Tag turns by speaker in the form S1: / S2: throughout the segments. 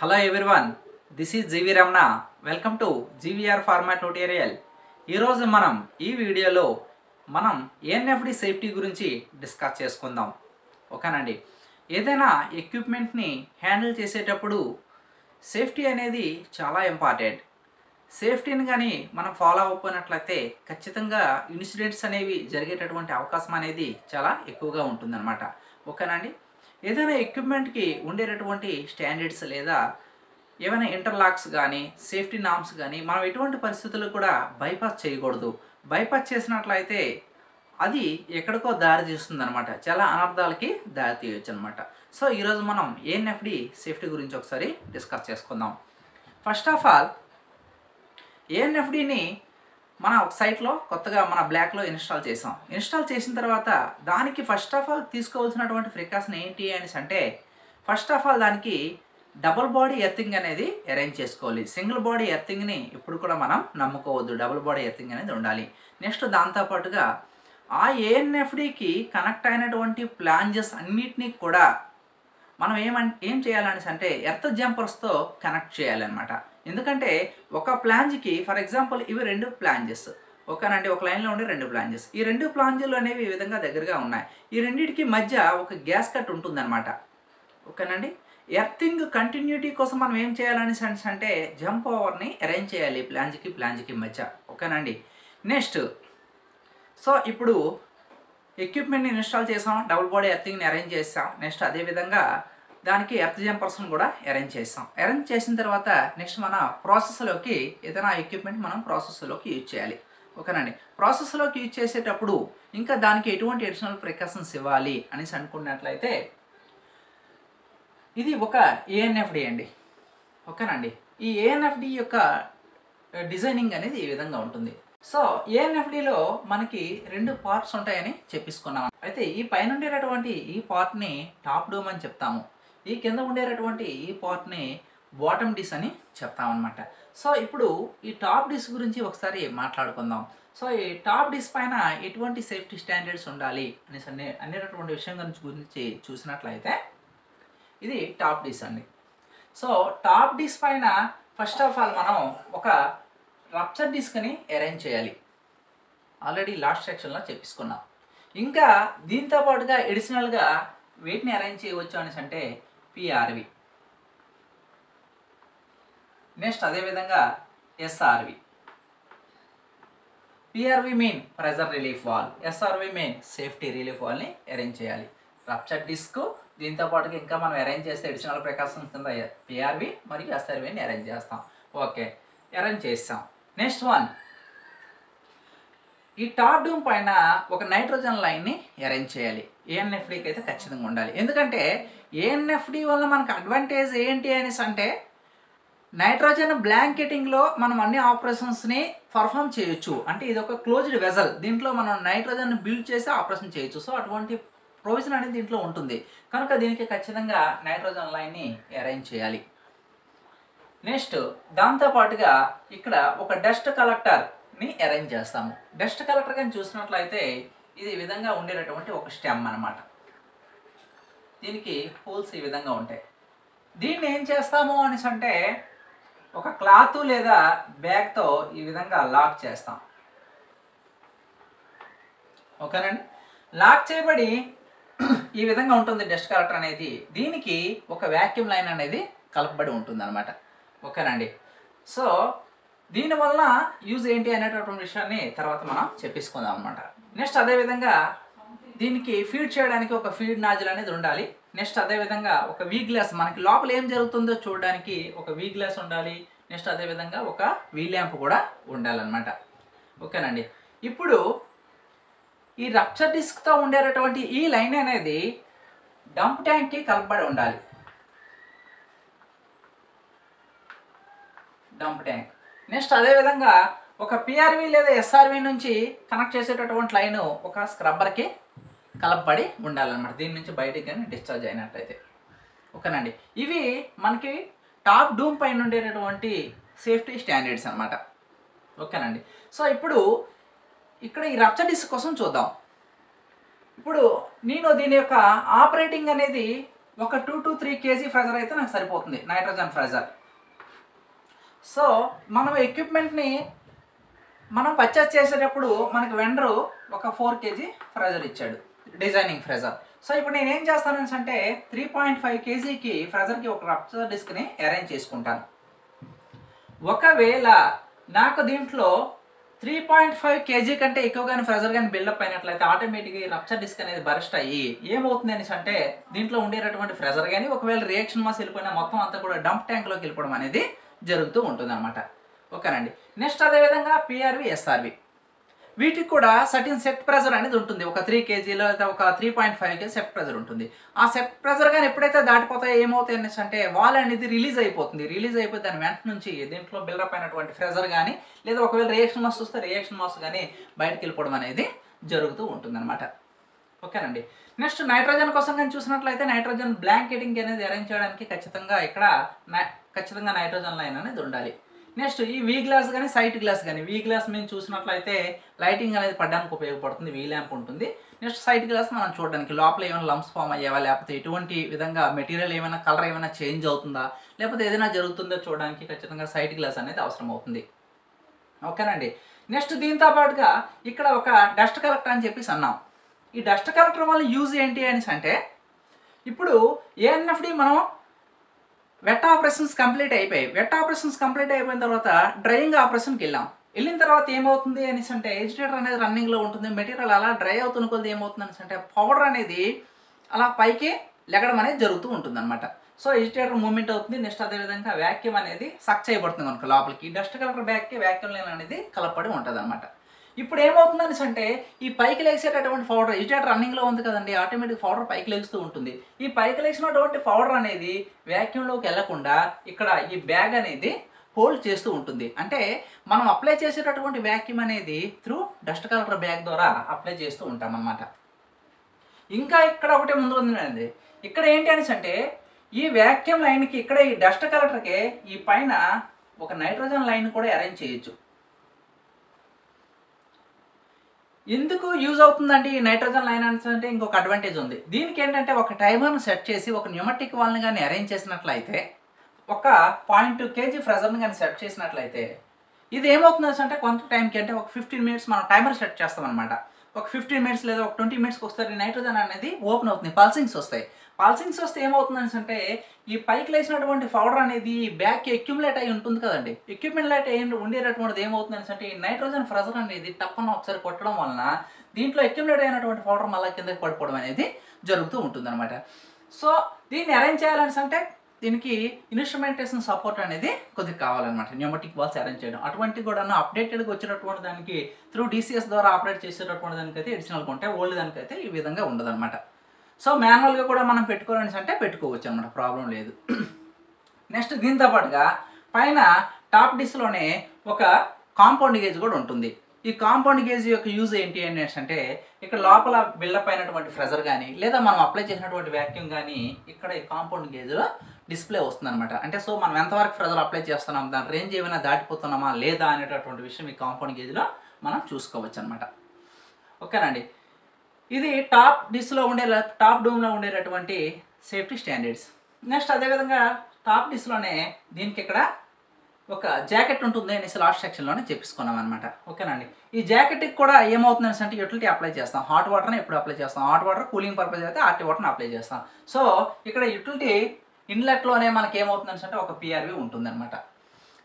S1: Hello everyone this is GV Ramana welcome to GVR pharma tutorial ఈరోజు మనం ఈ వీడియోలో మనం ఎన్ఎఫ్డి సేఫ్టీ గురించి డిస్కస్ చేసుకుందాం. ఓకేనండి? ఏదైనా ఎక్విప్మెంట్ని హ్యాండిల్ చేసేటప్పుడు సేఫ్టీ అనేది చాలా ఇంపార్టెంట్ సేఫ్టీని కానీ మనం ఫాలో అవ్వకపోయినట్లయితే ఖచ్చితంగా ఇన్సిడెంట్స్ అనేవి జరిగేటటువంటి అవకాశం అనేది చాలా ఎక్కువగా ఉంటుందన్నమాట. ఓకేనండి? ఏదైనా ఎక్విప్మెంట్కి ఉండేటటువంటి స్టాండర్డ్స్ లేదా ఏమైనా ఇంటర్లాక్స్ కానీ సేఫ్టీ నామ్స్ కానీ మనం ఎటువంటి పరిస్థితులు కూడా బైపాస్ చేయకూడదు. బైపాస్ చేసినట్లయితే అది ఎక్కడికో దారి తీస్తుంది అనమాట చాలా అనర్థాలకి దారి తీయవచ్చు అనమాట సో ఈరోజు మనం ఏఎన్ఎఫ్డి సేఫ్టీ గురించి ఒకసారి డిస్కస్ చేసుకుందాం. ఫస్ట్ ఆఫ్ ఆల్ ఏఎన్ఎఫ్డిని మన ఒక సైట్లో కొత్తగా మన బ్లాక్లో ఇన్స్టాల్ చేసాం. ఇన్స్టాల్ చేసిన తర్వాత దానికి ఫస్ట్ ఆఫ్ ఆల్ తీసుకోవాల్సినటువంటి ప్రికాషన్ ఏంటి అనేసి అంటే ఫస్ట్ ఆఫ్ ఆల్ దానికి డబుల్ బాడీ ఎర్తింగ్ అనేది అరేంజ్ చేసుకోవాలి. సింగిల్ బాడీ ఎర్తింగ్ని ఇప్పుడు కూడా మనం నమ్ముకోవద్దు. డబుల్ బాడీ ఎర్తింగ్ అనేది ఉండాలి. నెక్స్ట్ దాంతోపాటుగా ఆ ఏఎన్ఎఫ్డికి కనెక్ట్ అయినటువంటి ప్లాంజెస్ అన్నిటినీ కూడా మనం ఏమన్ ఏం చేయాలనేసి అంటే ఎర్త్ జంపర్స్తో కనెక్ట్ చేయాలన్నమాట. ఎందుకంటే ఒక ప్లాంజ్కి ఫర్ ఎగ్జాంపుల్ ఇవి రెండు ప్లాంజెస్. ఒకనండి ఒక లైన్లో ఉండే రెండు ప్లాంజెస్. ఈ రెండు ప్లాంజులు అనేవి ఈ విధంగా దగ్గరగా ఉన్నాయి. ఈ రెండింటికి మధ్య ఒక గ్యాస్ కట్ ఉంటుందన్నమాట. ఓకేనండి? ఎర్తింగ్ కంటిన్యూటీ కోసం మనం ఏం చేయాలనేసి అంటే జంప్ ఓవర్ని అరేంజ్ చేయాలి ప్లాంజ్కి ప్లాంజ్కి మధ్య. ఓకేనండి? నెక్స్ట్. సో ఇప్పుడు ఎక్విప్మెంట్ని ఇన్స్టాల్ చేసాం. డబుల్ బాడీ ఎర్తింగ్ని అరేంజ్ చేసాం. నెక్స్ట్ అదేవిధంగా దానికి ఎర్త్ జంపర్స్ని కూడా అరేంజ్ చేస్తాం. అరేంజ్ చేసిన తర్వాత నెక్స్ట్ మన ప్రాసెస్లోకి ఏదైనా ఎక్విప్మెంట్ మనం ప్రాసెస్లోకి యూజ్ చేయాలి. ఓకేనండి? ప్రాసెస్లోకి యూజ్ చేసేటప్పుడు ఇంకా దానికి ఎటువంటి అడిషనల్ ప్రికాషన్స్ ఇవ్వాలి అనేసి అనుకున్నట్లయితే ఇది ఒక ఏఎన్ఎఫ్డి అండి. ఓకేనండి? ఈ ఏఎన్ఎఫ్డి యొక్క డిజైనింగ్ అనేది ఈ విధంగా ఉంటుంది. సో ఏఎన్ఎఫ్డిలో మనకి రెండు పార్ట్స్ ఉంటాయని చెప్పేసుకున్నాం. అయితే ఈ పైన ఉండేటటువంటి ఈ పార్ట్ని టాప్ డోమ్ అని చెప్తాము. ఈ కింద ఉండేటటువంటి ఈ పార్ట్ని బాటమ్ డిస్ అని చెప్తామన్నమాట. సో ఇప్పుడు ఈ టాప్ డిస్ గురించి ఒకసారి మాట్లాడుకుందాం. సో ఈ టాప్ డిస్ పైన ఎటువంటి సేఫ్టీ స్టాండర్డ్స్ ఉండాలి అనేసి అనే అనేటటువంటి విషయం గురించి చూసినట్లయితే ఇది టాప్ డిస్ అండి. సో టాప్ డిస్ పైన ఫస్ట్ ఆఫ్ ఆల్ మనం ఒక రప్చర్ డిస్క్ని అరేంజ్ చేయాలి. ఆల్రెడీ లాస్ట్ సెక్షన్లో చెప్పించుకున్నాం ఇంకా దీంతో పాటుగా ఎడిషనల్గా వీటిని అరేంజ్ చేయవచ్చు అనేసి అంటే పిఆర్వి నెక్స్ట్ అదేవిధంగా SRV PRV main pressure relief valve SRV main safety relief వాల్ని arrange చేయాలి. రప్చర్ డిస్క్ దీంతో పాటుగా ఇంకా మనం అరేంజ్ చేస్తే అడిషనల్ ప్రికాషన్స్ కింద పిఆర్వి మరియు ఎస్ఆర్విని అరేంజ్ చేస్తాం. ఓకే అరేంజ్ చేస్తాం. నెక్స్ట్ వన్ ఈ టాప్ డూమ్ పైన ఒక నైట్రోజన్ లైన్ని అరేంజ్ చేయాలి. ఏఎన్ఎఫ్డికి అయితే ఖచ్చితంగా ఉండాలి. ఎందుకంటే ఏఎన్ఎఫ్డి వల్ల మనకు అడ్వాంటేజ్ ఏంటి అనేసి అంటే నైట్రోజన్ బ్లాంకెటింగ్లో మనం అన్ని ఆపరేషన్స్ని పర్ఫామ్ చేయొచ్చు. అంటే ఇది ఒక క్లోజ్డ్ వెజల్ దీంట్లో మనం నైట్రోజన్ బిల్డ్ చేసి ఆపరేషన్ చేయొచ్చు. సో అటువంటి ప్రొవిజన్ అనేది దీంట్లో ఉంటుంది. కనుక దీనికి ఖచ్చితంగా నైట్రోజన్ లైన్ని అరేంజ్ చేయాలి. నెక్స్ట్ దాంతోపాటుగా ఇక్కడ ఒక డస్ట్ కలెక్టర్ని అరేంజ్ చేస్తాము. డస్ట్ కలెక్టర్ కానీ చూసినట్లయితే ఇది ఈ విధంగా ఉండేటటువంటి ఒక స్టెమ్ అనమాట దీనికి హోల్స్ ఈ విధంగా ఉంటాయి. దీన్ని ఏం చేస్తాము అనేసి అంటే ఒక క్లాత్ లేదా బ్యాగ్తో ఈ విధంగా లాక్ చేస్తాం. ఓకేనండి లాక్ చేయబడి ఈ విధంగా ఉంటుంది డస్ట్ కలెక్టర్ అనేది. దీనికి ఒక వ్యాక్యూమ్ లైన్ అనేది కలపబడి ఉంటుంది అనమాట ఓకేనండి సో దీనివల్ల యూజ్ ఏంటి అనేటటువంటి విషయాన్ని తర్వాత మనం చెప్పేసుకుందాం అనమాట నెక్స్ట్ అదేవిధంగా దీనికి ఫీడ్ చేయడానికి ఒక ఫీడ్ నాజిల్ అనేది ఉండాలి. నెక్స్ట్ అదేవిధంగా ఒక వీ గ్లాస్ మనకి లోపల ఏం జరుగుతుందో చూడడానికి ఒక వీ గ్లాస్ ఉండాలి. నెక్స్ట్ అదేవిధంగా ఒక వీ ల్యాంప్ కూడా ఉండాలన్నమాట. ఓకేనండి ఇప్పుడు ఈ రప్చర్ డిస్క్తో ఉండేటటువంటి ఈ లైన్ అనేది డంప్ ట్యాంక్కి కలపబడి ఉండాలి. డంప్ ట్యాంక్ నెక్స్ట్ అదేవిధంగా ఒక పిఆర్వి లేదా ఎస్ఆర్వి నుంచి కనెక్ట్ చేసేటటువంటి లైన్ ఒక స్క్రబ్బర్కి కలపబడి ఉండాలన్నమాట. దీని నుంచి బయటికి కానీ డిశ్చార్జ్ అయినట్లయితే ఓకేనండి? ఇవి మనకి టాప్ డూమ్ పైన ఉండేటటువంటి సేఫ్టీ స్టాండర్డ్స్ అనమాట ఓకేనండి? సో ఇప్పుడు ఇక్కడ ఈ రప్చర్ డిస్క్ కోసం చూద్దాం. ఇప్పుడు నేను దీని యొక్క ఆపరేటింగ్ అనేది ఒక two to three KG pressure అయితే నాకు సరిపోతుంది. నైట్రోజన్ ఫ్రెజర్ సో మనం ఎక్విప్మెంట్ని మనం పర్చేస్ చేసేటప్పుడు మనకి వెండరు ఒక ఫోర్ కేజీ ఫ్రెజర్ ఇచ్చాడు. డిజైనింగ్ ఫ్రెజర్ సో ఇప్పుడు నేను ఏం చేస్తాను అంటే త్రీ పాయింట్ ఫైవ్ కేజీకి ఫ్రెజర్కి ఒక రప్చర్ డిస్క్ని అరేంజ్ చేసుకుంటాను. ఒకవేళ నాకు దీంట్లో త్రీ పాయింట్ ఫైవ్ కేజీ కంటే ఎక్కువ కానీ ఫ్రెజర్ కానీ బిల్డప్ అయినట్లయితే ఆటోమేటిక్గా ఈ రప్చర్ డిస్క్ అనేది బరస్ట్ అయ్యి ఏమవుతుంది అనేసి అంటే దీంట్లో ఉండేటటువంటి ఫ్రెజర్ కానీ ఒకవేళ రియాక్షన్ మాస్ వెళ్ళిపోయినా మొత్తం అంతా కూడా డంప్ ట్యాంక్లోకి వెళ్ళిపోవడం అనేది జరుగుతూ ఉంటుంది అనమాట ఓకేనండి. నెక్స్ట్ అదేవిధంగా పిఆర్వి ఎస్ఆర్వి వీటికి కూడా సర్టిన్ సెట్ ప్రెజర్ అనేది ఉంటుంది. ఒక త్రీ కేజీలో లేదా ఒక three point five KG set pressure ఉంటుంది. ఆ సెట్ ప్రెజర్ కానీ ఎప్పుడైతే దాటిపోతాయో ఏమవుతాయి అనేసి అంటే వాల్ అనేది రిలీజ్ అయిపోతుంది. రిలీజ్ అయిపోతే దాని వెంట నుంచి దీంట్లో బిల్డప్ అయినటువంటి ప్రెజర్ కానీ లేదా ఒకవేళ రియాక్షన్ మాస్ వస్తే రియాక్షన్ మాస్ కానీ బయటకు వెళ్ళిపోవడం అనేది జరుగుతూ ఉంటుంది ఓకేనండి. నెక్స్ట్ నైట్రోజన్ కోసం కానీ చూసినట్లయితే నైట్రోజన్ బ్లాంకెటింగ్ అనేది అరేంజ్ చేయడానికి ఖచ్చితంగా ఇక్కడ ఖచ్చితంగా నైట్రోజన్ లైన్ అనేది ఉండాలి. నెక్స్ట్ ఈ వీ గ్లాస్ కానీ సైట్ గ్లాస్ కానీ వీ గ్లాస్ మేము చూసినట్లయితే లైటింగ్ అనేది పడడానికి ఉపయోగపడుతుంది వీ ల్యాంప్ ఉంటుంది. నెక్స్ట్ సైట్ గ్లాస్ మనం చూడడానికి లోపల ఏమైనా లంప్స్ ఫామ్ అయ్యేవా లేకపోతే ఎటువంటి విధంగా మెటీరియల్ ఏమైనా కలర్ ఏమైనా చేంజ్ అవుతుందా లేకపోతే ఏదైనా జరుగుతుందో చూడడానికి ఖచ్చితంగా సైట్ గ్లాస్ అనేది అవసరం అవుతుంది. ఓకేనండి. నెక్స్ట్ దీంతో పాటుగా ఇక్కడ ఒక డస్ట్ కలెక్టర్ అని చెప్పేసి అన్నాం. ఈ డస్ట్ కలెక్టర్ వల్ల యూజ్ ఏంటి అనేసి అంటే ఇప్పుడు ఏఎన్ఎఫ్డి మనం వెట్ ఆపరేషన్స్ కంప్లీట్ అయిపోయాయి వెట్ ఆపరేషన్స్ కంప్లీట్ అయిపోయిన తర్వాత డ్రైయింగ్ ఆపరేషన్కి వెళ్ళాం. వెళ్ళిన తర్వాత ఏమవుతుంది అనేసి అంటే ఎజిటేటర్ అనేది రన్నింగ్లో ఉంటుంది మెటీరియల్ అలా డ్రై అవుతున్న కొద్ది ఏమవుతుంది అనేసి అంటే పౌడర్ అనేది అలా పైకి లెగడం అనేది జరుగుతూ ఉంటుంది అనమాట సో ఎజిటేటర్ మూమెంట్ అవుతుంది నెక్స్ట్ అదేవిధంగా వ్యాక్యూమ్ అనేది సక్ చేయబడుతుంది కనుక లోపలికి. డస్ట్ కలర్ బ్యాక్కి వ్యాక్యూమ్ లైన్ అనేది కలపడి ఉంటుంది అనమాట ఇప్పుడు ఏమవుతుందని అంటే ఈ పైకి లేచేటటువంటి పౌడర్ ఎజిటేటర్ రన్నింగ్లో ఉంది కదండి ఆటోమేటిక్ పౌడర్ పైకి లేస్తూ ఉంటుంది. ఈ పైకి లేచినటువంటి పౌడర్ అనేది వ్యాక్యూమ్లోకి వెళ్ళకుండా ఇక్కడ ఈ బ్యాగ్ అనేది హోల్డ్ చేస్తూ ఉంటుంది. అంటే మనం అప్లై చేసేటటువంటి వ్యాక్యూమ్ అనేది త్రూ డస్ట్ కలర్ బ్యాగ్ ద్వారా అప్లై చేస్తూ ఉంటాం అన్నమాట. ఇంకా ఇక్కడ ఒకటి ముందు ఉందండి ఇక్కడ ఏంటి అనేసి అంటే ఈ వ్యాక్యూమ్ లైన్కి ఇక్కడ ఈ డస్ట్ కలెక్టర్కి ఈ పైన ఒక నైట్రోజన్ లైన్ కూడా అరేంజ్ చేయొచ్చు. ఎందుకు యూజ్ అవుతుందండి ఈ నైట్రోజన్ లైన్ అంటే ఇంకొక అడ్వాంటేజ్ ఉంది. దీనికి ఏంటంటే ఒక టైమర్ను సెట్ చేసి ఒక న్యూమటిక్ వాళ్ళని కానీ అరేంజ్ చేసినట్లయితే ఒక పాయింట్ టూ కేజీ ఫ్రెజర్ని కానీ సెట్ చేసినట్లయితే ఇది ఏమవుతుంది అంటే కొంత టైంకి అంటే ఒక ఫిఫ్టీన్ మినిట్స్ మనం టైమర్ సెట్ చేస్తాం అనమాట ఒక ఫిఫ్టీన్ మినిట్స్ లేదా ఒక ట్వంటీ మినిట్స్కి ఒకసారి నైట్రోజన్ అనేది ఓపెన్ అవుతుంది పల్సింగ్స్ వస్తాయి. పల్సింగ్స్ వస్తే ఏమవుతుందని అంటే ఈ పైకి లేచినటువంటి పౌడర్ అనేది బ్యాక్ ఎక్యుమిలేట్ అయి ఉంటుంది కదండి. ఎక్యుములేట్ అయి ఉండేటటువంటిది ఏమవుతుందని అంటే ఈ నైట్రోజన్ ఫ్రెజర్ అనేది తప్పన ఒకసారి కొట్టడం వలన దీంట్లో ఎక్యుమిలేట్ అయినటువంటి పౌడర్ మళ్ళీ కిందకి పడిపోవడం అనేది జరుగుతూ ఉంటుంది అనమాట సో దీన్ని అరేంజ్ చేయాలని అంటే దీనికి ఇన్స్ట్రుమెంటేషన్ సపోర్ట్ అనేది కొద్దిగా కావాలన్నమాట. న్యూమటిక్ వాల్స్ అరేంజ్ చేయడం. అటువంటి కూడా అప్డేటెడ్గా వచ్చినటువంటి దానికి త్రూ డీసీఎస్ ద్వారా ఆపరేట్ చేసేటటువంటి దానికైతే ఎడిషనల్గా ఉంటాయి. ఓల్డ్ దానికైతే ఈ విధంగా ఉండదన్నమాట. సో మాన్యువల్గా కూడా మనం పెట్టుకోవాలని అంటే పెట్టుకోవచ్చు అనమాట ప్రాబ్లం లేదు. నెక్స్ట్ దీంతో పాటుగా పైన టాప్ డిస్లోనే ఒక కాంపౌండ్ గేజ్ కూడా ఉంటుంది. ఈ కాంపౌండ్ గేజ్ యొక్క యూజ్ ఏంటి అనేసి అంటే ఇక్కడ లోపల బిల్డప్ అయినటువంటి ఫ్రెజర్ కానీ లేదా మనం అప్లై చేసినటువంటి వ్యాక్యూమ్ కానీ ఇక్కడ ఈ కాంపౌండ్ గేజ్లో డిస్ప్లే వస్తుంది అనమాట అంటే సో మనం ఎంతవరకు ఫ్రెజర్ అప్లై చేస్తున్నాం దాని రేంజ్ ఏమైనా దాటిపోతున్నామా లేదా అనేటటువంటి విషయం ఈ కాంపౌండ్ గేజ్లో మనం చూసుకోవచ్చు అనమాట ఓకేనండి ఇది టాప్ డిస్లో ఉండే టాప్ డూమ్లో ఉండేటటువంటి సేఫ్టీ స్టాండర్డ్స్. నెక్స్ట్ అదేవిధంగా టాప్ డిస్లోనే దీనికి ఇక్కడ ఒక జాకెట్ ఉంటుంది అనేసి లాస్ట్ సెక్షన్లోనే చెప్పేసుకున్నాం అనమాట ఓకేనండి ఈ జాకెట్కి కూడా ఏమవుతుంది అనేసి అంటే యూటిలిటీ అప్లై చేస్తాం. హాట్ వాటర్ని ఎప్పుడు అప్లై చేస్తాం. హాట్ వాటర్ కూలింగ్ పర్పస్ అయితే హాట్ వాటర్ని అప్లై చేస్తాం. సో ఇక్కడ యూటిలిటీ ఇన్లెట్లోనే మనకి ఏమవుతుంది అంటే ఒక పిఆర్వి ఉంటుంది అనమాట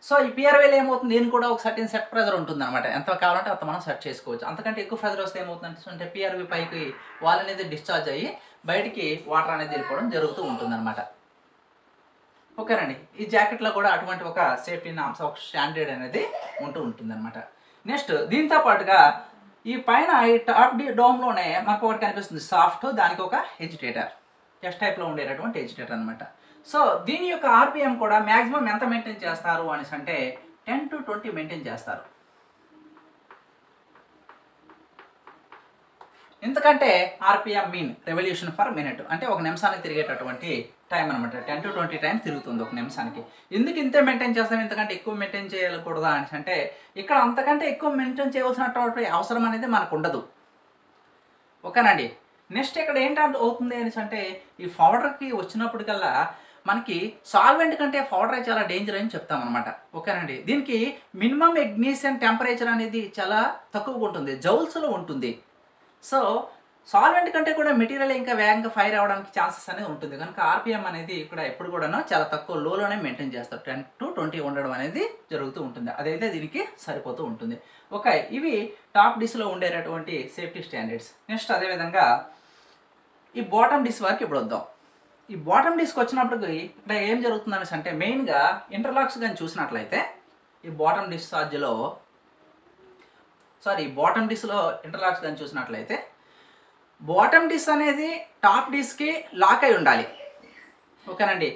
S1: సో ఈ పిఆర్వీలో ఏమవుతుంది? దీనికి కూడా ఒక సర్టిన్ సెట్ ప్రెజర్ ఉంటుంది అనమాట ఎంత కావాలంటే అంత మనం సెట్ చేసుకోవచ్చు. అంతకంటే ఎక్కువ ప్రెజర్ వస్తే ఏమవుతుందంటే అంటే పిఆర్వి పైకి వాల్ అనేది డిశ్చార్జ్ అయ్యి బయటికి వాటర్ అనేది వెళ్ళిపోవడం జరుగుతూ ఉంటుంది అనమాట ఓకేనండి ఈ జాకెట్లో కూడా అటువంటి ఒక సేఫ్టీ నామ్స్ ఒక స్టాండర్డ్ అనేది ఉంటూ ఉంటుంది అనమాట నెక్స్ట్ దీంతో పాటుగా ఈ పైన ఈ టాప్ డి డోమ్లోనే మనకు ఒకటి కనిపిస్తుంది. సాఫ్ట్ దానికి ఒక ఎజిటేటర్ టెస్ట్ టైప్లో ఉండేటటువంటి ఎజిటేటర్ అనమాట సో దీని యొక్క ఆర్పిఎం కూడా మ్యాక్సిమం ఎంత మెయింటైన్ చేస్తారు అనేసి అంటే టెన్ టు ట్వంటీ మెయింటైన్ చేస్తారు. ఎందుకంటే RPM mean revolution per minute అంటే ఒక నిమిషానికి తిరిగేటటువంటి టైం అనమాట టెన్ టు ట్వంటీ టైం తిరుగుతుంది ఒక నిమిషానికి. ఎందుకు ఇంతే మెయింటైన్ చేస్తాం? ఇంతకంటే ఎక్కువ మెయింటైన్ చేయకూడదా అని అంటే ఇక్కడ అంతకంటే ఎక్కువ మెయింటైన్ చేయవలసినటువంటి అవసరం అనేది మనకు ఉండదు. ఓకేనండి. నెక్స్ట్ ఇక్కడ ఏంటంటే అవుతుంది అనేసి అంటే ఈ పౌడర్కి వచ్చినప్పటికల్లా మనకి సాల్వెంట్ కంటే పౌడర్ చాలా డేంజర్ అని చెప్తామన్నమాట. ఓకేనండి? దీనికి మినిమం ఎగ్నీషియన్ టెంపరేచర్ అనేది చాలా తక్కువగా ఉంటుంది. జౌల్స్లో ఉంటుంది. సో సాల్వెంట్ కంటే కూడా మెటీరియల్ ఇంకా వేగంగా ఫైర్ అవ్వడానికి ఛాన్సెస్ అనేది ఉంటుంది. కనుక ఆర్పిఎం అనేది ఇక్కడ ఎప్పుడు కూడాను చాలా తక్కువ లోలోనే మెయింటైన్ చేస్తారు. టెన్ టు ట్వంటీ ఉండడం అనేది జరుగుతూ ఉంటుంది. అదైతే దీనికి సరిపోతూ ఉంటుంది. ఓకే ఇవి టాప్ డిస్లో ఉండేటటువంటి సేఫ్టీ స్టాండర్డ్స్ నెక్స్ట్ అదేవిధంగా ఈ బాటమ్ డిస్ వరకు ఇప్పుడు వద్దాం. ఈ బాటమ్ డిస్క్ వచ్చినప్పటికి ఇక్కడ ఏం జరుగుతుంది అనేసి అంటే మెయిన్గా ఇంటర్లాక్స్ కానీ చూసినట్లయితే ఈ బాటమ్ డిస్ ఛార్జ్లో సారీ బాటమ్ డిస్క్లో ఇంటర్లాక్స్ కానీ చూసినట్లయితే బాటమ్ డిస్ అనేది టాప్ డిస్క్కి లాక్ అయి ఉండాలి. ఓకేనండి?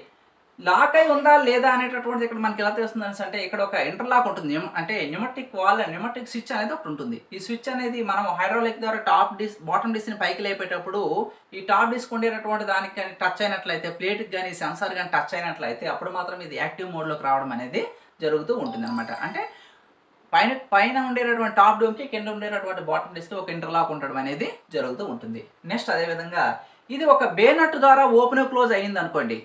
S1: లాక్ అయి ఉందా లేదా అనేటటువంటిది ఇక్కడ మనకి ఎలా తెలుస్తుంది అనేసి అంటే ఇక్కడ ఒక ఇంటర్లాక్ ఉంటుంది. అంటే న్యూమటిక్ వాల్ న్యూమటిక్ స్విచ్ అనేది ఒకటి ఉంటుంది. ఈ స్విచ్ అనేది మనం హైడ్రాలిక్ ద్వారా టాప్ డిస్ బాటమ్ డిస్ని పైకి లేపేటప్పుడు ఈ టాప్ డిస్క్ ఉండేటటువంటి దానికి కానీ టచ్ అయినట్లయితే ప్లేట్కి కానీ సెన్సార్ కానీ టచ్ అయినట్లయితే అప్పుడు మాత్రం ఇది యాక్టివ్ మోడ్లోకి రావడం అనేది జరుగుతూ ఉంటుంది అనమాట అంటే పైన పైన ఉండేటటువంటి టాప్ డోమ్కి కింద ఉండేటటువంటి బాటమ్ డిస్క్ ఒక ఇంటర్లాక్ ఉండడం అనేది జరుగుతూ ఉంటుంది. నెక్స్ట్ అదేవిధంగా ఇది ఒక బేనట్ ద్వారా ఓపెన్ క్లోజ్ అయ్యింది అనుకోండి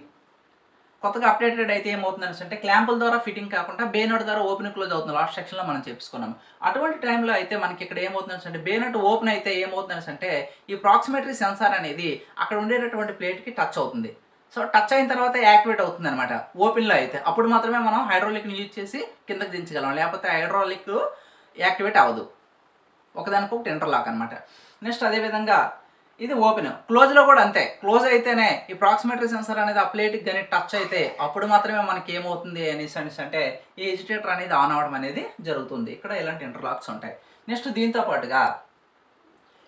S1: కొత్తగా అప్డేటెడ్ అయితే ఏమవుతుంది అంటే క్లాంపుల ద్వారా ఫిట్టింగ్ కాకుండా బేనట్ ద్వారా ఓపెన్ క్లోజ్ అవుతుంది. లాస్ట్ సెక్షన్లో మనం చెప్పుకున్నాం అటువంటి టైంలో అయితే మనకి ఇక్కడ ఏమవుతుంది అంటే బేనట్ ఓపెన్ అయితే ఏమవుతుంది అంటే ఈ ప్రాక్సిమేటరీ సెన్సార్ అనేది అక్కడ ఉండేటటువంటి ప్లేట్కి టచ్ అవుతుంది. సో టచ్ అయిన తర్వాత యాక్టివేట్ అవుతుంది అనమాట ఓపెన్లో అయితే. అప్పుడు మాత్రమే మనం హైడ్రాలిక్ని యూజ్ చేసి కిందకి దించగలం. లేకపోతే హైడ్రాలిక్ యాక్టివేట్ అవ్వదు. ఒకదానికి ఒకటి ఇంటర్లాక్ అనమాట నెక్స్ట్ అదేవిధంగా ఇది ఓపెన్. క్లోజ్లో కూడా అంతే. క్లోజ్ అయితేనే ఈ ప్రాక్సిమేటరీ సెన్సర్ అనేది ఆ ప్లేట్కి కానీ టచ్ అయితే అప్పుడు మాత్రమే మనకి ఏమవుతుంది అనేసి అనేసి అంటే ఈ ఎజిటేటర్ అనేది ఆన్ అవ్వడం అనేది జరుగుతుంది. ఇక్కడ ఇలాంటి ఇంటర్లాక్స్ ఉంటాయి. నెక్స్ట్ దీంతో పాటుగా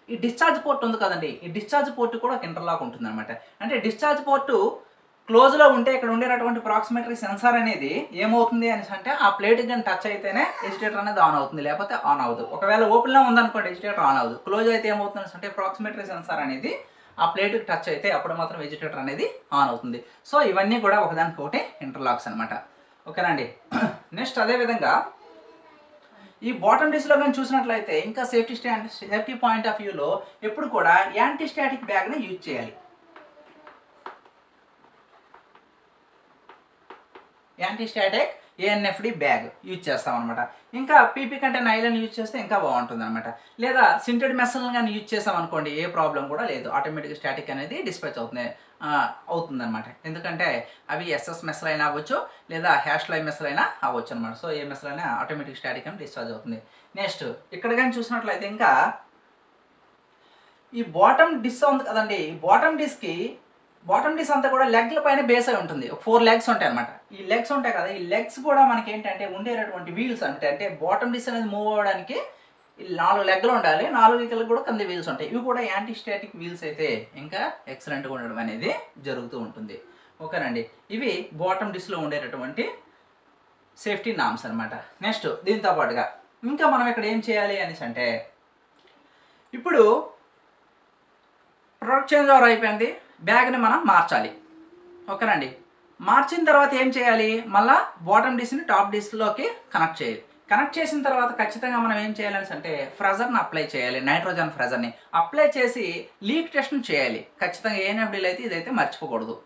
S1: ఈ డిశ్చార్జ్ పోర్ట్ ఉంది కదండి. ఈ డిశ్చార్జ్ పోర్ట్ కూడా ఒక ఇంటర్లాక్ ఉంటుంది అనమాట అంటే డిశ్చార్జ్ పోర్టు క్లోజ్లో ఉంటే ఇక్కడ ఉండేటటువంటి ప్రాక్సిమేటరీ సెన్సార్ అనేది ఏమవుతుంది అని అంటే ఆ ప్లేట్ కానీ టచ్ అయితేనే ఎజిటేటర్ అనేది ఆన్ అవుతుంది లేకపోతే ఆన్ అవ్వదు. ఒకవేళ ఓపెన్లో ఉందనుకోండి ఎజిటేటర్ ఆన్ అవ్వదు. క్లోజ్ అయితే ఏమవుతుంది అంటే ప్రాక్సిమేటరీ సెన్సార్ అనేది ఆ ప్లేట్కి టచ్ అయితే అప్పుడు మాత్రం ఎజిటేటర్ అనేది ఆన్ అవుతుంది. సో ఇవన్నీ కూడా ఒకదానికి ఒకటి ఇంటర్లాక్స్ అనమాట ఓకేనండి నెక్స్ట్ అదేవిధంగా ఈ బాటమ్ డిస్లో కానీ చూసినట్లయితే ఇంకా safety stand safety point of వ్యూలో ఎప్పుడు కూడా యాంటీ స్టాటిక్ బ్యాగ్ని యూజ్ చేయాలి. Anti static ANFD bag use చేస్తాం అనమాట ఇంకా పీపీ కంటే నైలన్ యూజ్ చేస్తే ఇంకా బాగుంటుంది అనమాట లేదా సింటెడ్ మెస్సలను కానీ యూజ్ చేసాం అనుకోండి ఏ ప్రాబ్లం కూడా లేదు. ఆటోమేటిక్ స్టాటిక్ అనేది డిస్పాచ్ అవుతుంది అవుతుంది అనమాట ఎందుకంటే అవి ఎస్ఎస్ మెస్లు అయినా అవ్వచ్చు లేదా హ్యాష్ లైవ్ మెస్లు అయినా అవ్వచ్చు అనమాట సో ఏ మెస్లు అయినా ఆటోమేటిక్ స్టాటిక్ అని డిశ్చార్జ్ అవుతుంది. నెక్స్ట్ ఇక్కడ కానీ చూసినట్లయితే ఇంకా ఈ బాటమ్ డిస్ ఉంది కదండి. ఈ బాటమ్ డిస్కి బాటమ్ డిస్ అంతా కూడా లెగ్ల పైన బేస్ అయి ఉంటుంది. ఫోర్ లెగ్స్ ఉంటాయి అనమాట ఈ లెగ్స్ ఉంటాయి కదా ఈ లెగ్స్ కూడా మనకి ఏంటంటే ఉండేటటువంటి వీల్స్ అంటే. అంటే బాటమ్ డిస్ అనేది మూవ్ అవ్వడానికి నాలుగు లెగ్లు ఉండాలి. నాలుగు లెగ్లకు కూడా కింద వీల్స్ ఉంటాయి. ఇవి కూడా యాంటీ స్టాటిక్ వీల్స్ అయితే ఇంకా ఎక్సలెంట్గా ఉండడం అనేది జరుగుతూ ఉంటుంది. ఓకేనండి. ఇవి బాటమ్ డిస్లో ఉండేటటువంటి సేఫ్టీ నామ్స్ అనమాట నెక్స్ట్ దీంతో పాటుగా ఇంకా మనం ఇక్కడ ఏం చేయాలి అనేసి అంటే ఇప్పుడు ప్రొడక్ట్ చేంజ్ ఓవర్ అయిపోయింది. బ్యాగ్ని మనం మార్చాలి. ఓకేనండి? మార్చిన తర్వాత ఏం చేయాలి? మళ్ళా బాటమ్ డిస్ని టాప్ డిస్లోకి కనెక్ట్ చేయాలి. కనెక్ట్ చేసిన తర్వాత ఖచ్చితంగా మనం ఏం చేయాలని అంటే ఫ్రెజర్ని అప్లై చేయాలి నైట్రోజన్ ఫ్రెజర్ని అప్లై చేసి లీక్ టెస్ట్ని చేయాలి. ఖచ్చితంగా ఏఎన్ఎఫ్డీలు అయితే ఇదైతే మర్చిపోకూడదు.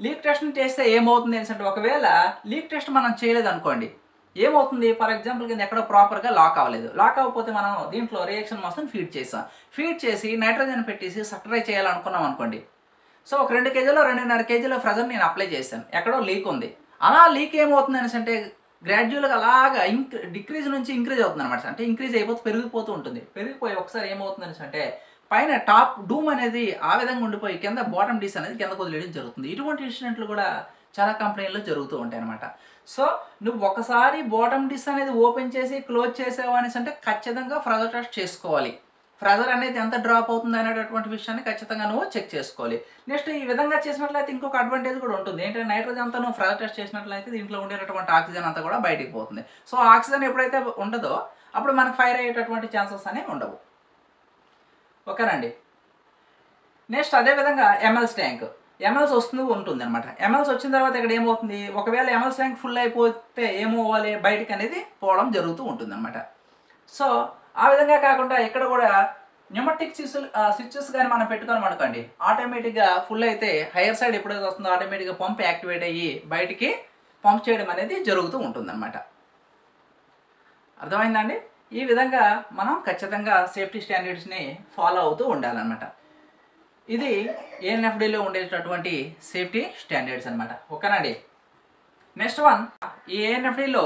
S1: లీక్ టెస్ట్ని చేస్తే ఏమవుతుంది అంటే ఒకవేళ లీక్ టెస్ట్ మనం చేయలేదు అనుకోండి ఏమవుతుంది? ఫర్ ఎగ్జాంపుల్ కింద ఎక్కడో ప్రాపర్గా లాక్ అవ్వలేదు. లాక్ అవ్వకపోతే మనం దీంట్లో రియాక్షన్ మొత్తం ఫీడ్ చేస్తాం. ఫీడ్ చేసి నైట్రోజన్ పెట్టేసి సటరై చేయాలనుకున్నాం అనుకోండి సో ఒక రెండు కేజీలో రెండున్నర కేజీలో ఫ్రెజర్ నేను అప్లై చేశాను. ఎక్కడో లీక్ ఉంది. అలా లీక్ ఏమవుతుంది అనేసి అంటే గ్రాడ్యువల్గా అలాగా ఇంక్ డిక్రీజ్ నుంచి ఇంక్రీజ్ అవుతుంది అనమాట అంటే ఇంక్రీజ్ అయిపోతే పెరిగిపోతూ ఉంటుంది. పెరిగిపోయి ఒకసారి ఏమవుతుంది అనేసి అంటే పైన టాప్ డూమ్ అనేది ఆ విధంగా ఉండిపోయి కింద బాటమ్ డిస్ అనేది కింద వదిలేయడం జరుగుతుంది. ఇటువంటి ఇన్సిడెంట్లు కూడా చాలా కంపెనీల్లో జరుగుతూ ఉంటాయి అనమాట సో నువ్వు ఒకసారి బాటమ్ డిస్ అనేది ఓపెన్ చేసి క్లోజ్ చేసావు అనేసి అంటే ఖచ్చితంగా ఫ్రదర్ టెస్ట్ చేసుకోవాలి. ఫ్రెజర్ అనేది ఎంత డ్రాప్ అవుతుంది అనేటటువంటి విషయాన్ని ఖచ్చితంగా నువ్వు చెక్ చేసుకోవాలి. నెక్స్ట్ ఈ విధంగా చేసినట్లయితే ఇంకొక అడ్వాంటేజ్ కూడా ఉంటుంది. ఏంటంటే నైట్రోజన్ అంతా నువ్వు ఫ్రెజర్ టెస్ట్ చేసినట్లయితే దీంట్లో ఉండేటటువంటి ఆక్సిజన్ అంతా కూడా బయటికి పోతుంది. సో ఆక్సిజన్ ఎప్పుడైతే ఉండదో అప్పుడు మనకు ఫైర్ అయ్యేటటువంటి ఛాన్సెస్ అనేవి ఉండవు. ఓకేనండి? నెక్స్ట్ అదేవిధంగా ఎంఎల్స్ ట్యాంక్ ఎంఎల్స్ వస్తుంది ఉంటుంది అనమాట ఎంఎల్స్ వచ్చిన తర్వాత ఇక్కడ ఏమవుతుంది? ఒకవేళ ఎంఎల్స్ ట్యాంక్ ఫుల్ అయిపోతే ఏమవ్వాలి? బయటకు అనేది పోవడం జరుగుతూ ఉంటుంది అనమాట సో ఆ విధంగా కాకుండా ఇక్కడ కూడా న్యూమటిక్ స్విచ్ స్విచ్చెస్ కానీ మనం పెట్టుకొని అనుకోండి ఆటోమేటిక్గా ఫుల్ అయితే హైయర్ సైడ్ ఎప్పుడైతే వస్తుందో ఆటోమేటిక్గా పంప్ యాక్టివేట్ అయ్యి బయటికి పంప్ చేయడం అనేది జరుగుతూ ఉంటుందన్నమాట. అర్థమైందండి? ఈ విధంగా మనం ఖచ్చితంగా సేఫ్టీ స్టాండర్డ్స్ని ఫాలో అవుతూ ఉండాలన్నమాట. ఇది ఏఎన్ఎఫ్డిలో ఉండేటటువంటి సేఫ్టీ స్టాండర్డ్స్ అనమాట ఓకేనండి? నెక్స్ట్ వన్ ఈ ఏఎన్ఎఫ్డిలో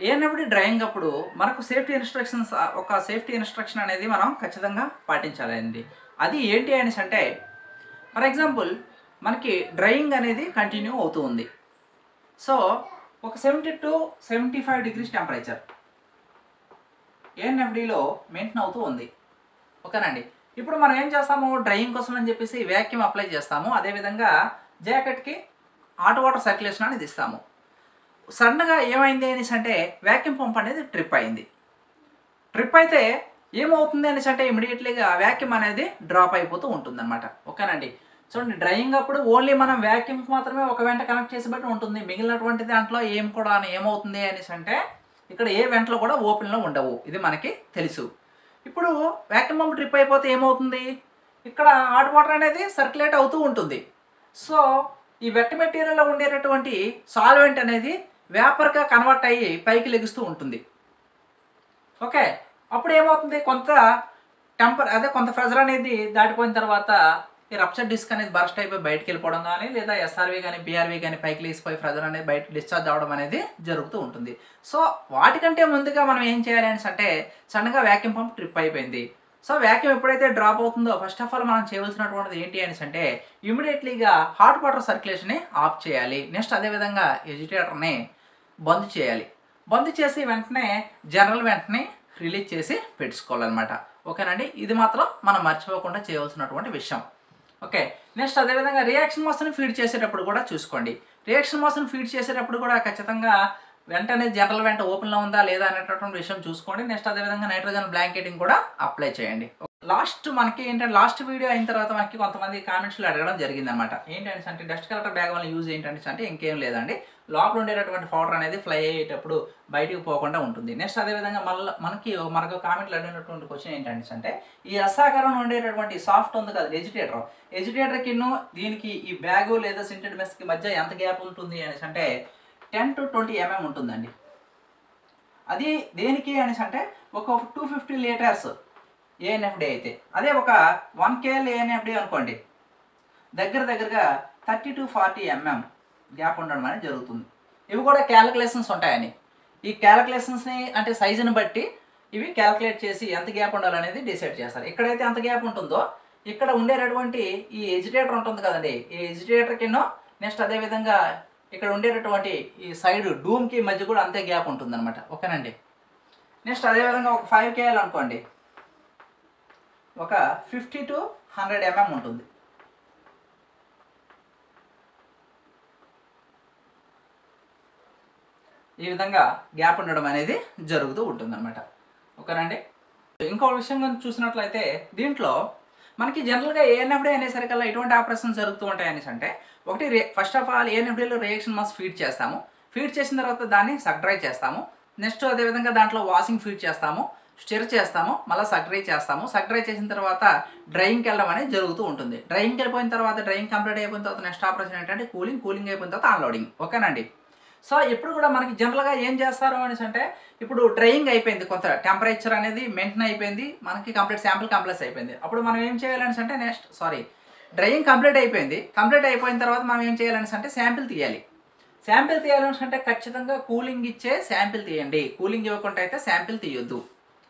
S1: ఏఎన్ఎఫ్డి డ్రైవింగ్ అప్పుడు మనకు సేఫ్టీ ఇన్స్ట్రక్షన్స్ ఒక సేఫ్టీ ఇన్స్ట్రక్షన్ అనేది మనం ఖచ్చితంగా పాటించాలండి. అది ఏంటి అనేసి అంటే ఫర్ ఎగ్జాంపుల్ మనకి డ్రైవింగ్ అనేది కంటిన్యూ అవుతూ ఉంది. సో ఒక seventy to seventy five degrees temperature ఏఎన్ఎఫ్డిలో maintain అవుతూ ఉంది. ఓకేనండి? ఇప్పుడు మనం ఏం చేస్తాము? డ్రైవింగ్ కోసం అని చెప్పేసి వ్యాక్యూమ్ అప్లై చేస్తాము. అదేవిధంగా జాకెట్కి హాట్ వాటర్ సర్క్యులేషన్ అనేది ఇస్తాము. సడన్గా ఏమైంది అనేసి అంటే వ్యాక్యూమ్ పంప్ అనేది ట్రిప్ అయింది. ట్రిప్ అయితే ఏమవుతుంది అనేసి అంటే ఇమీడియట్లీగా వ్యాక్యూమ్ అనేది డ్రాప్ అయిపోతూ ఉంటుందన్నమాట. ఓకేనండి? చూడండి డ్రైవింగ్ అప్పుడు ఓన్లీ మనం వ్యాక్యూమ్కి మాత్రమే ఒక వెంట కనెక్ట్ చేసి బట్టి ఉంటుంది. మిగిలినటువంటి దాంట్లో ఏం కూడా ఏమవుతుంది అనేసి అంటే ఇక్కడ ఏ వెంటలో కూడా ఓపెన్లో ఉండవు. ఇది మనకి తెలుసు. ఇప్పుడు వ్యాక్యూమ్ పంప్ ట్రిప్ అయిపోతే ఏమవుతుంది? ఇక్కడ హాట్ వాటర్ అనేది సర్క్యులేట్ అవుతూ ఉంటుంది. సో ఈ వెట్ మెటీరియల్లో ఉండేటటువంటి సాల్వెంట్ అనేది వేపర్గా కన్వర్ట్ అయ్యి పైకి లెగుస్తూ ఉంటుంది. ఓకే అప్పుడు ఏమవుతుంది? కొంత టెంపర్ అదే కొంత ప్రెజర్ అనేది దాటిపోయిన తర్వాత ఈ రప్చర్ డిస్క్ అనేది బర్స్ట్ అయిపోయి బయటకు వెళ్ళిపోవడం కానీ లేదా ఎస్ఆర్వి కానీ బీఆర్వి కానీ పైకి లేసిపోయి ప్రెజర్ అనేది బయట డిశ్చార్జ్ అవ్వడం అనేది జరుగుతూ ఉంటుంది. సో వాటికంటే ముందుగా మనం ఏం చేయాలి అనేసి అంటే సడన్గా వ్యాక్యూమ్ పంప్ ట్రిప్ అయిపోయింది. సో వ్యాక్యూమ్ ఎప్పుడైతే డ్రాప్ అవుతుందో ఫస్ట్ ఆఫ్ ఆల్ మనం చేయవలసినటువంటిది ఏంటి అనేసి అంటే ఇమీడియట్లీగా హాట్ వాటర్ సర్క్యులేషన్ని ఆఫ్ చేయాలి. నెక్స్ట్ అదేవిధంగా ఎజిటేటర్ని బంద్ చేయాలి. బంద్ చేసి వెంటనే జనరల్ వెంటనే రిలీజ్ చేసి పెట్టుకోవాలన్నమాట. ఓకేనండి? ఇది మాత్రం మనం మర్చిపోకుండా చేయవలసినటువంటి విషయం. ఓకే? నెక్స్ట్ అదేవిధంగా రియాక్షన్ మాస్ని ఫీడ్ చేసేటప్పుడు కూడా చూసుకోండి. రియాక్షన్ మాస్ని ఫీడ్ చేసేటప్పుడు కూడా ఖచ్చితంగా వెంటనే జనరల్ వెంట ఓపెన్లో ఉందా లేదా అనేటటువంటి విషయం చూసుకోండి. నెక్స్ట్ అదేవిధంగా నైట్రోజన్ బ్లాంకెటింగ్ కూడా అప్లై చేయండి. లాస్ట్ మనకి ఏంటంటే లాస్ట్ వీడియో అయిన తర్వాత మనకి కొంతమంది కామెంట్స్లో అడగడం జరిగిందనమాట ఏంటంటే అంటే డస్ట్ కలెక్టర్ బ్యాగ్ వల్ల యూజ్ ఏంటంటే అంటే ఇంకేం లేదండి. లోపల ఉండేటటువంటి పౌడర్ అనేది ఫ్లై అయ్యేటప్పుడు బయటికి పోకుండా ఉంటుంది. నెక్స్ట్ అదేవిధంగా మళ్ళీ మనకి మరొక కామెంట్లు అడిగినటువంటి క్వశ్చన్ ఏంటంటే అంటే ఈ అసాకారం ఉండేటటువంటి సాఫ్ట్ ఉంది కదా ఎజిటేటర్. ఎజిటేటర్ కిన్ను దీనికి ఈ బ్యాగ్ లేదా సింటెడ్ మెస్కి మధ్య ఎంత గ్యాప్ ఉంటుంది అనేసి అంటే టెన్ టు ట్వంటీ ఎంఎం ఉంటుందండి. అది దేనికి అనేసి అంటే ఒక టూ ఫిఫ్టీ లీటర్స్ ఏఎన్ఎఫ్డి అయితే. అదే ఒక వన్ కేఎల్ ఏఎన్ఎఫ్డి అనుకోండి. దగ్గర దగ్గరగా thirty to forty MM gap ఉండడం అనేది జరుగుతుంది. ఇవి కూడా క్యాలిక్యులేషన్స్ ఉంటాయని ఈ క్యాలిక్యులేషన్స్ని అంటే సైజుని బట్టి ఇవి క్యాలిక్యులేట్ చేసి ఎంత గ్యాప్ ఉండాలనేది డిసైడ్ చేస్తారు. ఎక్కడైతే ఎంత గ్యాప్ ఉంటుందో ఇక్కడ ఉండేటటువంటి ఈ ఎజిటేటర్ ఉంటుంది కదండి. ఈ ఎజిటేటర్ కింద నెక్స్ట్ అదేవిధంగా ఇక్కడ ఉండేటటువంటి ఈ సైడ్ డూమ్కి మధ్య కూడా అంతే గ్యాప్ ఉంటుంది అనమాట ఓకేనండి? నెక్స్ట్ అదేవిధంగా ఒక ఫైవ్ కేఎల్ అనుకోండి. ఒక ఫిఫ్టీ టు హండ్రెడ్ ఎంఎం ఉంటుంది. ఈ విధంగా గ్యాప్ ఉండడం అనేది జరుగుతూ ఉంటుందన్నమాట. ఓకేనండి? ఇంకో విషయం కనుక చూసినట్లయితే దీంట్లో మనకి జనరల్గా ఏఎన్ఎఫ్డే అనేసరికల్లా ఎటువంటి ఆపరేషన్ జరుగుతూ ఉంటాయి అనేసి అంటే ఒకటి రే ఫస్ట్ ఆఫ్ ఆల్ ఏఎన్ఎఫ్డీలో రియాక్షన్ మాస్ ఫీడ్ చేస్తాము. ఫీడ్ చేసిన తర్వాత దాన్ని సక్డ్రై చేస్తాము. నెక్స్ట్ అదేవిధంగా దాంట్లో వాషింగ్ ఫీడ్ చేస్తాము. స్టిర్ చేస్తాము. మళ్ళీ సక్డ్రై చేస్తాము. సక్డ్రై చేసిన తర్వాత డ్రైయింగ్కి వెళ్ళడం అనేది జరుగుతూ ఉంటుంది. డ్రైయింగ్కి వెళ్ళిపోయిన తర్వాత డ్రైయింగ్ కంప్లీట్ అయిపోయిన తర్వాత నెక్స్ట్ ఆపరేషన్ ఏంటంటే కూలింగ్ కూలింగ్ అయిపోయిన తర్వాత అన్లోడింగ్ ఓకేనండి సో ఇప్పుడు కూడా మనకి జనరల్గా ఏం చేస్తారు అనేసి అంటే ఇప్పుడు డ్రైయింగ్ అయిపోయింది కొంత. టెంపరేచర్ అనేది మెయింటైన్ అయిపోయింది. మనకి కంప్లీట్ శాంపుల్ కంప్లీట్ అయిపోయింది. అప్పుడు మనం ఏం చేయాలనేసి అంటే నెక్స్ట్ సారీ డ్రైయింగ్ కంప్లీట్ అయిపోయింది. కంప్లీట్ అయిపోయిన తర్వాత మనం ఏం చేయాలనేసి అంటే శాంపిల్ తీయాలి. శాంపిల్ తీయాలని అంటే ఖచ్చితంగా కూలింగ్ ఇచ్చే శాంపిల్ తీయండి. కూలింగ్ ఇవ్వకుండా అయితే శాంపిల్ తీయొద్దు.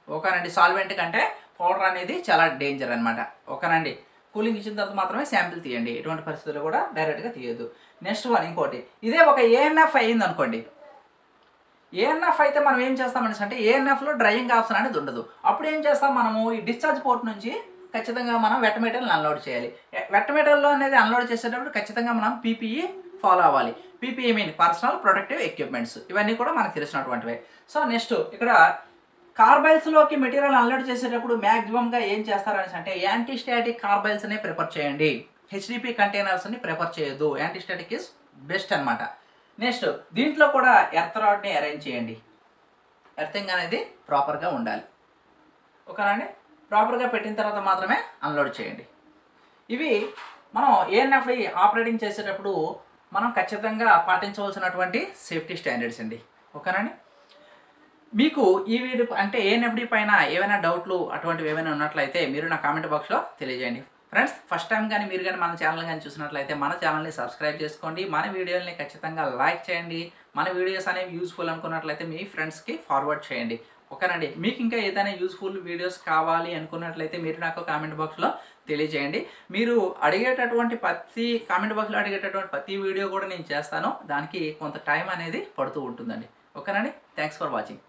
S1: ఓకేనండి. సాల్వెంట్ కంటే పౌడర్ అనేది చాలా డేంజర్ అనమాట ఓకేనండి. కూలింగ్ ఇచ్చిన తర్వాత మాత్రమే శాంపిల్ తీయండి. ఎటువంటి పరిస్థితుల్లో కూడా డైరెక్ట్గా తీయొద్దు. నెక్స్ట్ వన్ ఇంకోటి. ఇదే ఒక ఏఎన్ఎఫ్ అయ్యింది అనుకోండి. ఏఎన్ఎఫ్ అయితే మనం ఏం చేస్తామనేసి అంటే ఏఎన్ఎఫ్లో డ్రైయింగ్ ఆప్షన్ అనేది ఉండదు. అప్పుడు ఏం చేస్తాం మనము? ఈ డిశ్చార్జ్ పోర్ట్ నుంచి ఖచ్చితంగా మనం వెట్ మెటీరియల్ అన్లోడ్ చేయాలి. వెట్ మెటీరియల్లో అనేది అన్లోడ్ చేసేటప్పుడు ఖచ్చితంగా మనం పీపీఈ ఫాలో అవ్వాలి. PPE mean personal protective equipments. ఇవన్నీ కూడా మనకు తెలిసినటువంటివే. సో నెక్స్ట్ ఇక్కడ కార్బైల్స్లోకి మెటీరియల్ అన్లోడ్ చేసేటప్పుడు మ్యాక్సిమంగా ఏం చేస్తారని అంటే యాంటీ స్టాటిక్ కార్బైల్స్ని ప్రిఫర్ చేయండి. హెచ్డిపి కంటైనర్స్ని ప్రిఫర్ చేయొద్దు. యాంటీ స్టాటిక్ ఇస్ బెస్ట్ అనమాట నెక్స్ట్ దీంట్లో కూడా ఎర్త్ రాడ్ని అరేంజ్ చేయండి. ఎర్థింగ్ అనేది ప్రాపర్గా ఉండాలి. ఓకేనండి ప్రాపర్గా పెట్టిన తర్వాత మాత్రమే అన్లోడ్ చేయండి. ఇవి మనం ఏఎన్ఎఫ్ఐ ఆపరేటింగ్ చేసేటప్పుడు మనం ఖచ్చితంగా పాటించవలసినటువంటి సేఫ్టీ స్టాండర్డ్స్ అండి. ఓకేనండి? మీకు ఈ వీడియో అంటే ఏఎన్ఎఫ్డి పైన ఏమైనా డౌట్లు అటువంటివి ఏమైనా ఉన్నట్లయితే మీరు నా కామెంట్ బాక్స్లో తెలియజేయండి. ఫ్రెండ్స్ ఫస్ట్ టైం కానీ మీరు కానీ మన ఛానల్ కానీ చూసినట్లయితే మన ఛానల్ని సబ్స్క్రైబ్ చేసుకోండి. మన వీడియోని ఖచ్చితంగా లైక్ చేయండి. మన వీడియోస్ అనేవి యూస్ఫుల్ అనుకున్నట్లయితే మీ ఫ్రెండ్స్కి ఫార్వర్డ్ చేయండి. ఓకేనండి మీకు ఇంకా ఏదైనా యూస్ఫుల్ వీడియోస్ కావాలి అనుకున్నట్లయితే మీరు నాకు కామెంట్ బాక్స్లో తెలియజేయండి. మీరు అడిగేటటువంటి ప్రతి కామెంట్ బాక్స్లో అడిగేటటువంటి ప్రతి వీడియో కూడా నేను చేస్తాను. దానికి కొంత టైం అనేది పడుతూ ఉంటుందండి. ఓకేనండి థ్యాంక్స్ ఫర్ వాచింగ్.